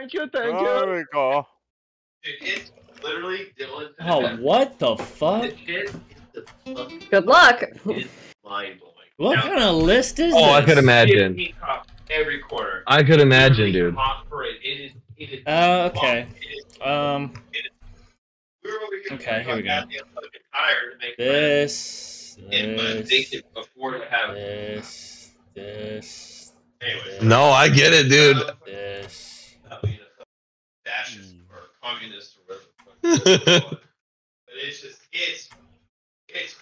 Thank you, thank There you. we go. Dude, it's literally Dylan. Oh, what the fuck? This shit the fucking Good luck. mind blowing. What kind of list is this? Oh, I could imagine. every quarter. I could imagine, dude. hot for it. It is. It is. Oh, okay. It is Um, we were over here. Okay, here we go. goddamn fucking tired to make this, And but they this, could afford to have. this, this, Anyway. No, I get it, dude. this. Not being a fascist mm. or communist or whatever. the fuck you call it. But it's just it's it's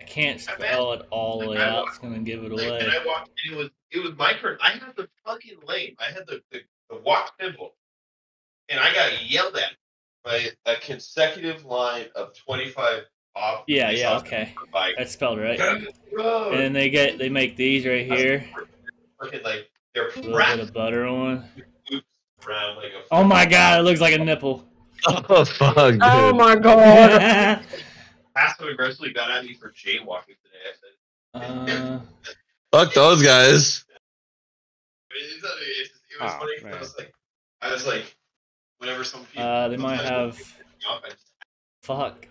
I can't spell it all the way out. It's gonna give it like, away. and I walked and it was it was my turn. I had the fucking lane. I had the the, the walk symbol. And I got yelled at by a consecutive line of twenty five off. Yeah, yeah, okay. on. That's spelled right. Get on the road. And then they get they make these right here. Fucking like they're A little bit of butter on. Around like a Oh my god, it looks like a nipple. Oh fuck, dude. Oh my god. passive aggressively got at me for jaywalking today. I said uh, Fuck those guys. It's, it's, it was Oh, funny 'cause man. I was like, I was like, whenever some people, uh, they might have. piss me off, I just Fuck.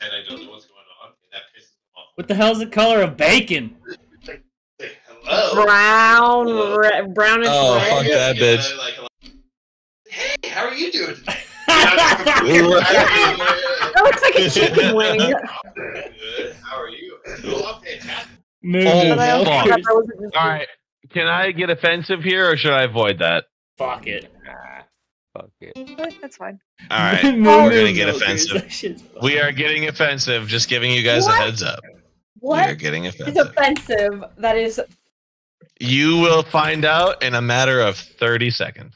pretend I don't know what's going on, and that pisses them off. What the hell's the color of bacon? Say, hello. Brown, re- brownish Oh, red. fuck that Yeah, bitch. like, hey, how are you doing? today?" Uh, that looks like a chicken wing. Good. How are you? Oh, I'm fantastic. Moo Oh, moo But I also fuck. thought milkers. that was a- All right, can I get offensive here, or should I avoid that? Fuck it. Fuck it. That's fine. All right, Moo we're moo gonna get milkers. offensive. That shit's fun. We are getting offensive. Just giving you guys What? a heads up. We are getting is offensive. offensive? That is You will find out in a matter of thirty seconds.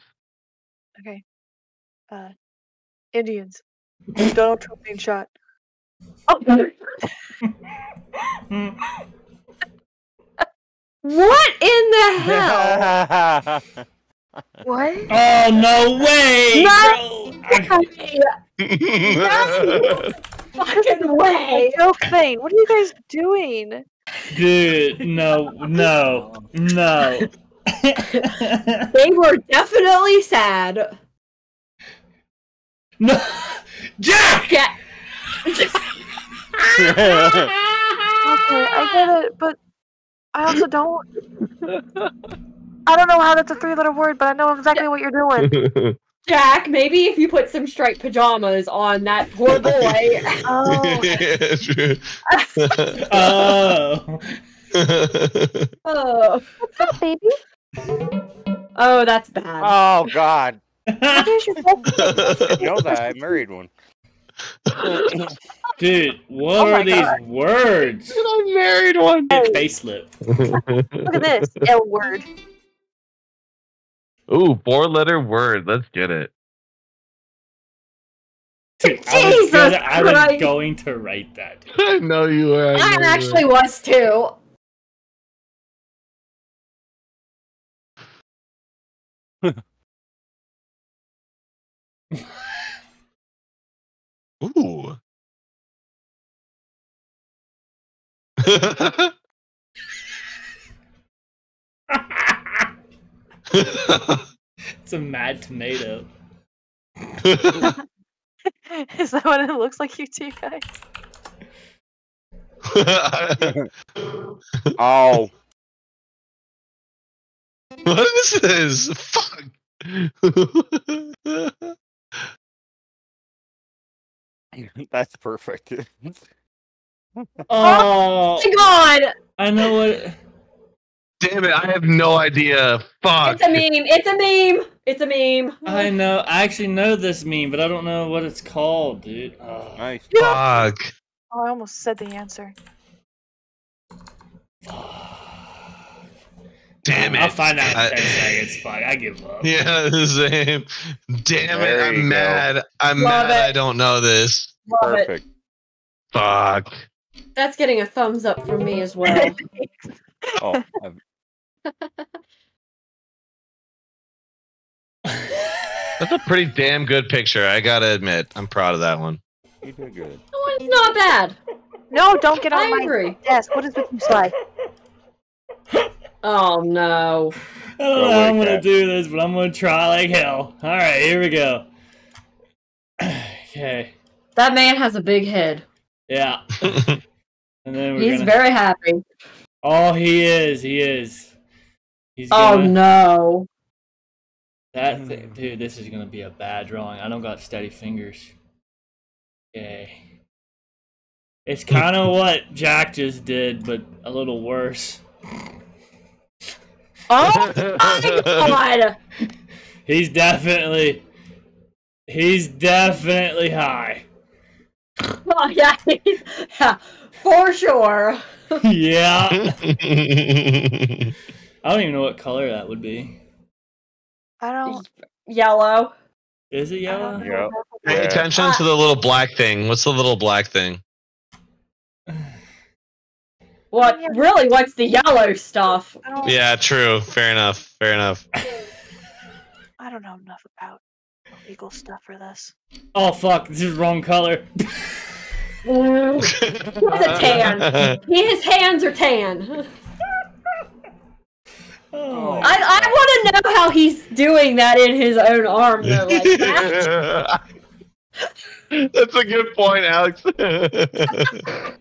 Okay. Uh, Indians. Donald Trump being shot. Oh. What in the hell? What? oh no way! No! bro. Fucking way! Joke thing. What are you guys doing? Dude, no, no, no. They were definitely sad. no, Jack. Yeah. Okay, I get it, but I also don't. I don't know how that's a three-letter word, but I know exactly what you're doing. Jack, maybe if you put some striped pajamas on that poor boy. Oh, Yeah, true. Oh. oh. what's up, baby? Oh, that's bad. oh God. What is You know that I married one. Dude, what Oh are these God. words? I married one. Facelift. Look at this L word. Ooh, four letter word. Let's get it. Dude, I was, Jesus gonna, I was going to write that. dude. I know you were. I actually was too. Ooh. it's a mad tomato. Is that what it looks like you two guys? Oh. what is this? Fuck. That's perfect. Oh, Oh my god! I know what. Damn it! I have no idea. Fuck. It's a meme. It's a meme. It's a meme. I know. I actually know this meme, but I don't know what it's called, dude. Oh, nice. Fuck. Oh, I almost said the answer. Damn it. I'll find out in I- ten seconds. Fuck, I give up. Yeah, the same. Damn There it! I'm mad. I'm Love mad. it. I don't know this. Love it. Perfect. Fuck. That's getting a thumbs up from me as well. Oh, That's a pretty damn good picture. I gotta admit, I'm proud of that one. you did good. Oh, it's not bad. No, don't get I on my agree. desk. What is with you, Sly? Oh no. I don't know how I'm gonna do this, but I'm gonna try like hell. All right, here we go. okay. That man has a big head. Yeah. And then we're He's gonna. very happy. Oh, he is. He is. He's Oh gonna... no. That thing, dude. This is gonna be a bad drawing. I don't got steady fingers. Okay. It's kind of what Jack just did, but a little worse. Oh my god. He's definitely. He's definitely high. Oh, yeah, he's, yeah, for sure. yeah. I don't even know what color that would be. I don't. Yellow. Is it yellow? Yep. Pay Yeah. attention to the little black thing. What's the little black thing? What Yeah. really? What's the yellow stuff? Oh. Yeah, true. Fair enough. Fair enough. I don't know enough about legal stuff for this. Oh fuck! This is wrong color. What's a tan? His hands are tan. Oh, I, I want to know how he's doing that in his own arm though. Like that. That's a good point, Alex.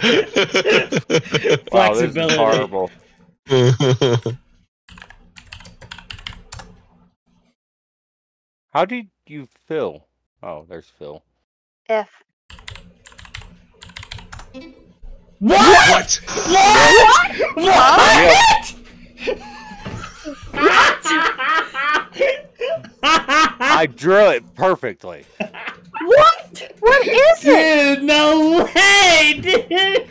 Wow, this is horrible. How did you fill? Oh, there's Phil. If What? what? What? I drew it perfectly. what? What is it? Dude, no way, dude.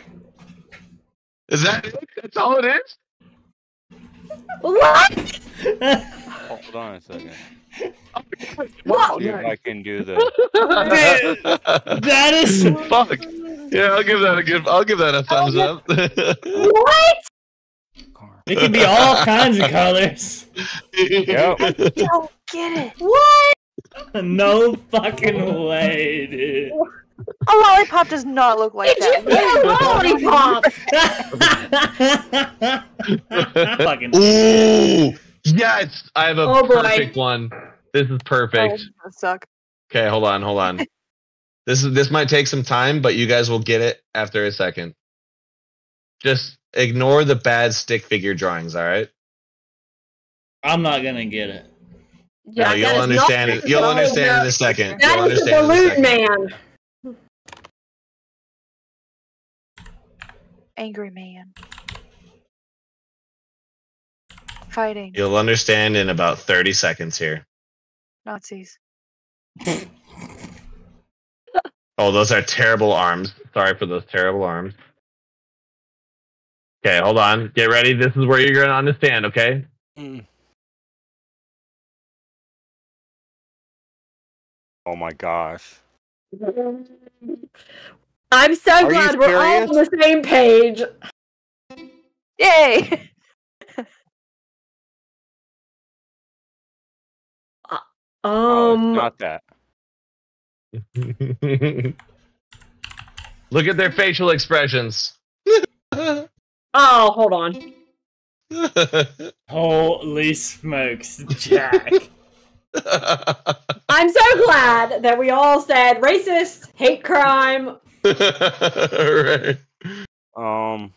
Is that it? That's all it is? What? Hold on a second. What? See if I can do the. that is Fuck. Yeah, I'll give that a good. I'll give that a thumbs oh, up. What? It can be all kinds of colors. Yep. don't get it. What? No fucking way, dude. A lollipop does not look like Did that. get a lollipop? fucking. Ooh, yes! I have a Oh, boy. perfect one. This is perfect. Oh, suck. Okay, hold on, hold on. this is this might take some time, but you guys will get it after a second. Just ignore the bad stick figure drawings, all right? I'm not gonna get it. No, you'll understand it. You'll no, understand no. in a second. That you'll is the understand in a balloon man. Angry man. Fighting You'll understand in about 30 seconds here. Nazis. Oh, those are terrible arms. Sorry for those terrible arms. Okay, hold on. Get ready. This is where you're going to understand, okay? Mm. Oh my gosh. I'm so Are glad we're all on the same page. Yay! Oh, it's Um, not that. Look at their facial expressions. oh, hold on. Holy smokes, Jack. I'm so glad that we all said racist, hate crime. right. Um.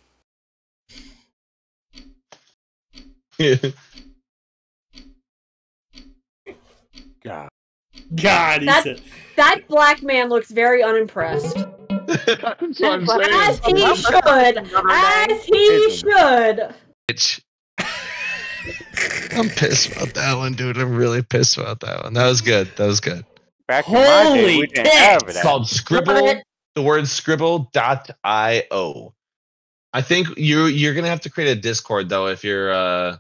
God. God, he That- said. That black man looks very unimpressed. That's As he should. As he should. Bitch. I'm pissed about that one, dude. I'm really pissed about that one. That was good. That was good. Back in day, Holy we didn't have that. It's called Scribble. The word skribbl.io. I think you you're gonna have to create a Discord though if you're uh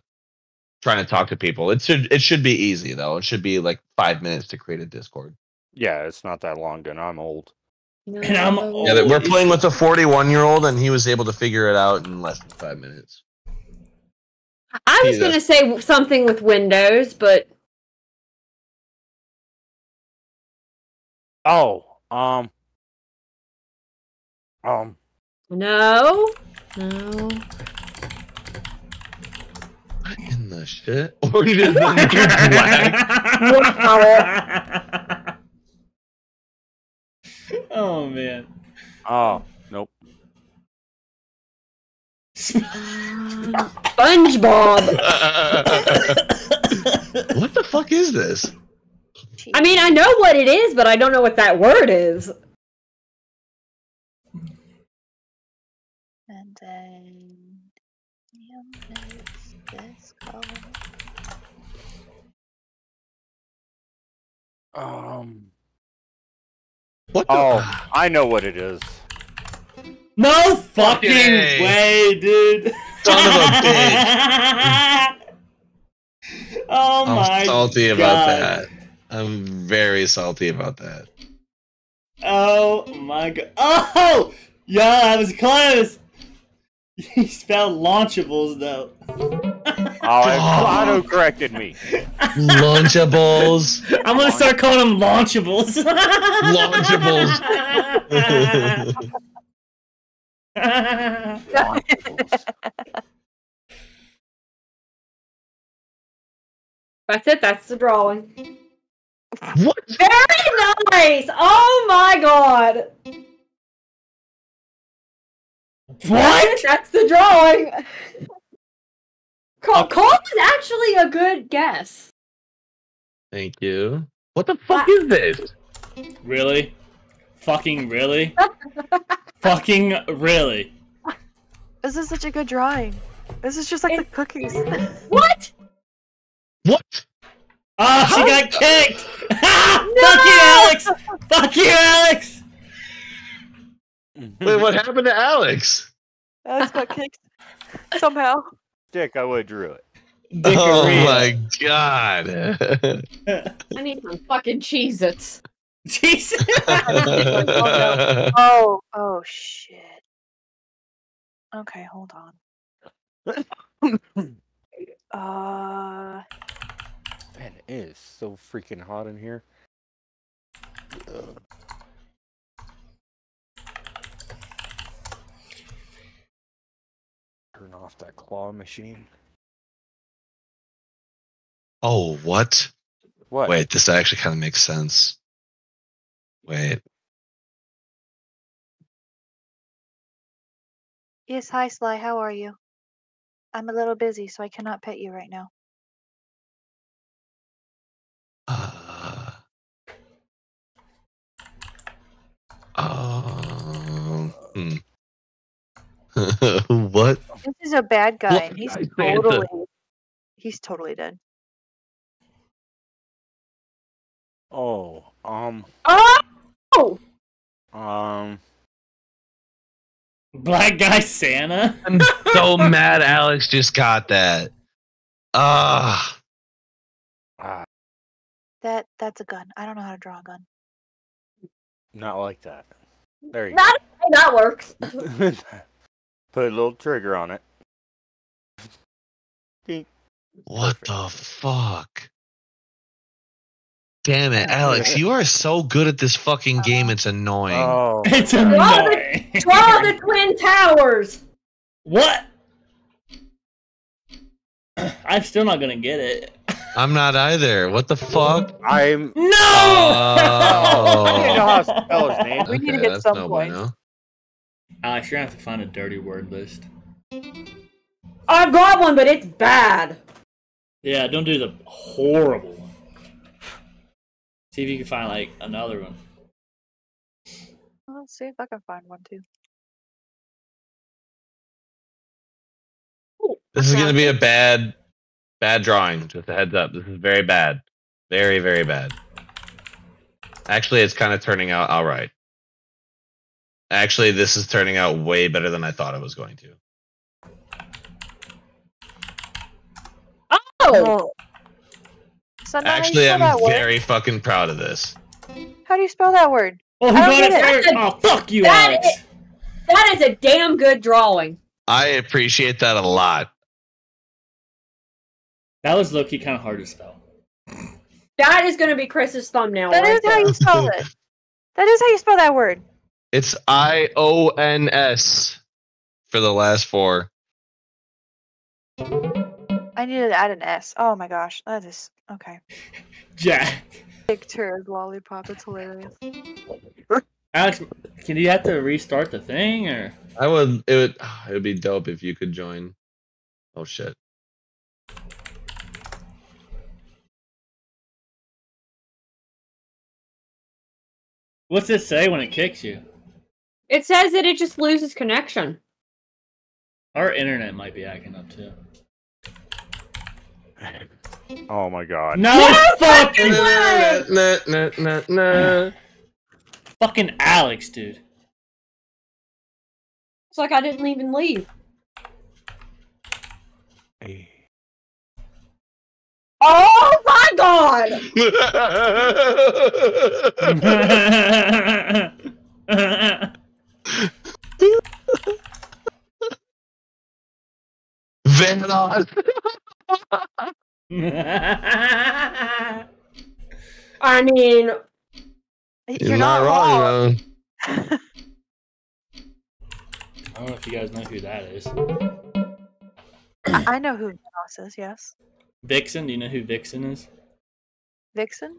trying to talk to people. It should it should be easy though. It should be like five minutes to create a Discord. Yeah, it's not that long, and I'm old. And I'm old. Yeah, we're playing with a 41 year old and he was able to figure it out in less than five minutes. I was gonna say something with Windows, but Oh, um, um, no, no. What in the shit? Orange is the new black. oh man. Oh, nope. SpongeBob. what the fuck is this? I mean, I know what it is, but I don't know what that word is. And then. This color. Um. What the? Oh, I know what it is. No fucking Okay. way, dude. Son of a bitch. oh I'm my salty God. about that. I'm very salty about that. Oh my god. Oh! Yeah, I was close! He spelled launchables though. Oh, it auto corrected me. Launchables. I'm gonna start calling them launchables. launchables. That's it. That's the drawing. what? Very nice. Oh my god. what? That's the drawing. Cole, Cole is actually a good guess. Thank you. What the fuck is this? Really? Fucking really? Fucking really? This is such a good drawing. This is just like the cookies. What? What? Oh, she got kicked! No! Fuck you, Alex! Fuck you, Alex! Wait, what happened to Alex? Alex got kicked somehow. Dick, I would have drew it. Oh my god. I need some fucking Cheez Its. Jesus! Oh, oh shit. Okay, hold on. Uh, Man, it is so freaking hot in here. Ugh. Turn off that claw machine. oh, what? What? Wait, this actually kind of makes sense. Wait. yes, hi Sly, how are you? I'm a little busy, so I cannot pet you right now. Uh, um, hmm. what? This is a bad guy, What and he's guy, Santa? totally, he's totally dead. Oh, um, Oh! Um, Black guy Santa? I'm so mad Alex just got that. Ah. ah, That that's a gun. I don't know how to draw a gun. not like that. There you That, that works. Put a little trigger on it. Ding. What the fuck? Damn it, Alex, you are so good at this fucking game, it's annoying. Oh, It's Draw annoying. Draw the Twin Towers. What? I'm still not gonna get it. I'm not either. What the fuck? I'm. No! I didn't know how to spell his name. We need to Okay, get some no points. bueno. Alex, you're gonna have to find a dirty word list. I've got one, but it's bad. Yeah, don't do the horrible one. See if you can find like another one. Let's see if I can find one too. This is gonna be a bad, bad drawing. Just a heads up. This is very bad, very very bad. Actually, it's kind of turning out all right. Actually, this is turning out way better than I thought it was going to. Oh, So now how do you Actually, I'm that word? very fucking proud of this. How do you spell that word? Oh, who I got it get it. first? Oh, fuck you, That Alex. is- that is a damn good drawing. I appreciate that a lot. That was low key kind of hard to spell. That is going to be Chris's thumbnail. That right is how you spell it. That is how you spell that word. It's I O N S for the last four. I needed to add an S. Oh my gosh, that is okay. Jack. Big turd lollipop. It's hilarious. Alex, can you have to restart the thing or? I would. It would. It would be dope if you could join. Oh shit. What's it say when it kicks you? It says that it just loses connection. Our internet might be acting up too. Oh my god. No fucking Nah, nah, nah, nah. fucking Alex, dude. It's like I didn't even leave. Hey. Oh my god! Vanoss. I mean, You're, not, wrong. man. I don't know if you guys know who that is. I I know who Vanoss is. Yes, Vixen, do you know who Vixen is? Vixen.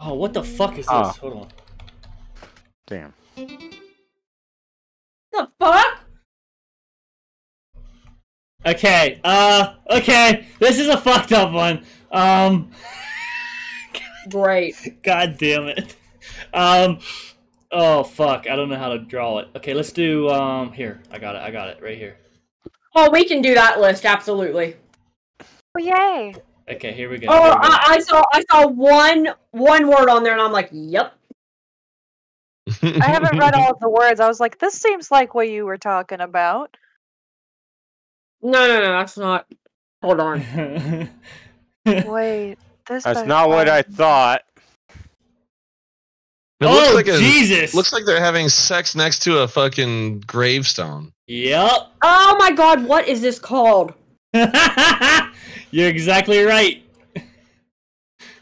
Oh, what the fuck is this? Ah. Hold on. Damn. the fuck? Okay, uh, okay. This is a fucked up one. Um, Great. god damn it. Um, oh fuck, I don't know how to draw it. Okay, let's do, um, here. I got it, I got it, right here. Oh, we can do that list, absolutely. Oh yay! Okay, here we go. Oh, we go. I, I saw I saw one one word on there, and I'm like, yep. I haven't read all of the words. I was like, this seems like what you were talking about. No, no, no, that's not. Hold on. Wait, this. That's better not what I thought. It looks oh, like a, Jesus! looks like they're having sex next to a fucking gravestone. Yep. Oh my god, what is this called? You're exactly right.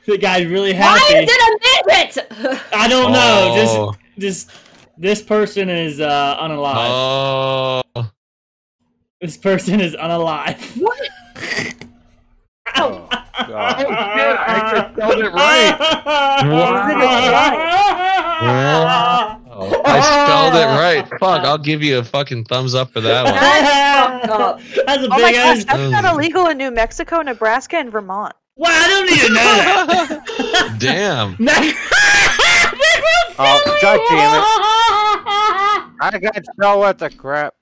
The guy's really Why happy. is it a midget? I don't know. Oh. Just, just this person is uh, unalive. Oh. This person is unalive. what? Oh, God. shit, I just spelled it right. Wow. Oh, I spelled it right. Oh, Fuck, I'll give you a fucking thumbs up for that one. That's fucked up. That's a Oh my big gosh, ass. that's not illegal in New Mexico, Nebraska, and Vermont. Wow, I don't need to know that. Damn. Oh, God I got know what the crap.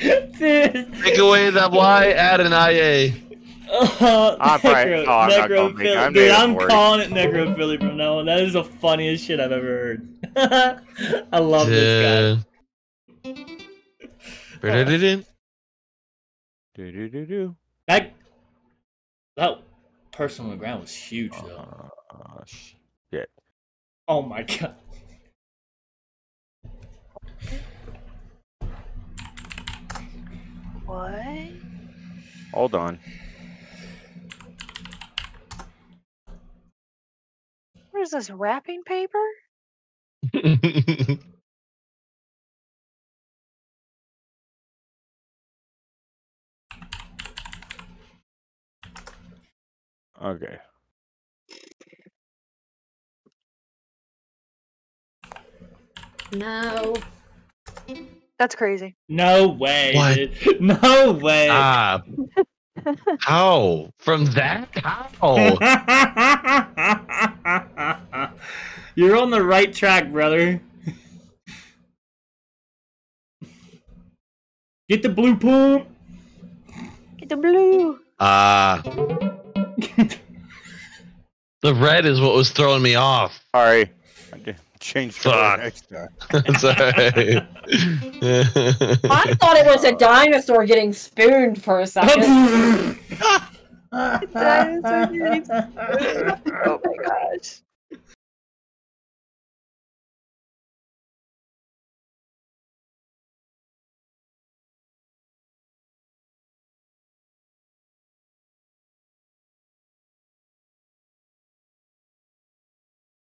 Dude. Take away the Y, add an IA. Oh, I'm right. Oh, I'm not gonna make it. Dude, I'm work. calling it necrophily from now on. That is the funniest shit I've ever heard. I love this guy. Do do do do. That that person on the ground was huge though. Uh, shit. Oh my god. What? Hold on. What is this wrapping paper? Okay. No. That's crazy. No way. What? No way. Ah. How? From that? How? You're on the right track, brother. Get the blue pump. Get the blue. Ah. the red is what was throwing me off. Sorry. I did change color Fuck. next time. It's alright. I thought it was a dinosaur getting spooned for a second. Dinosaur getting Oh my gosh.